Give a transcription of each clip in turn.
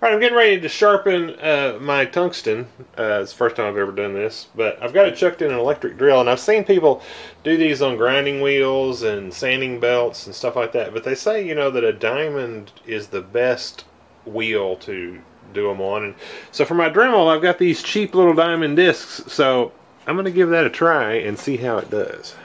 All right, I'm getting ready to sharpen uh, my tungsten. Uh, it's the first time I've ever done this, but I've got it chucked in an electric drill, and I've seen people do these on grinding wheels and sanding belts and stuff like that. But they say, you know, that a diamond is the best wheel to do them on. And so for my Dremel, I've got these cheap little diamond discs. So I'm going to give that a try and see how it does.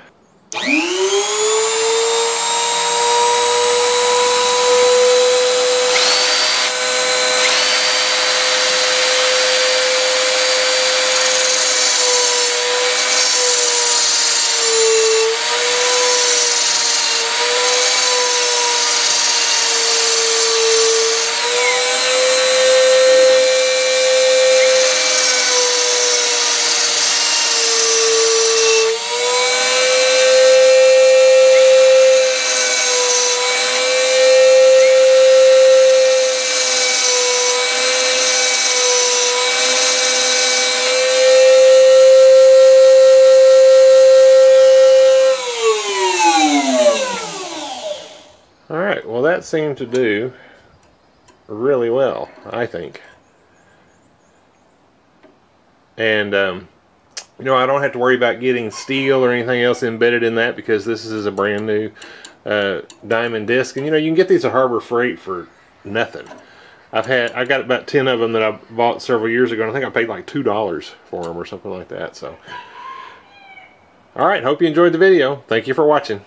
Alright, well that seemed to do really well, I think. And, um, you know, I don't have to worry about getting steel or anything else embedded in that because this is a brand new uh, diamond disc. And, you know, you can get these at Harbor Freight for nothing. I've had, I got about 10 of them that I bought several years ago, and I think I paid like $2 for them or something like that. So, all right, hope you enjoyed the video. Thank you for watching.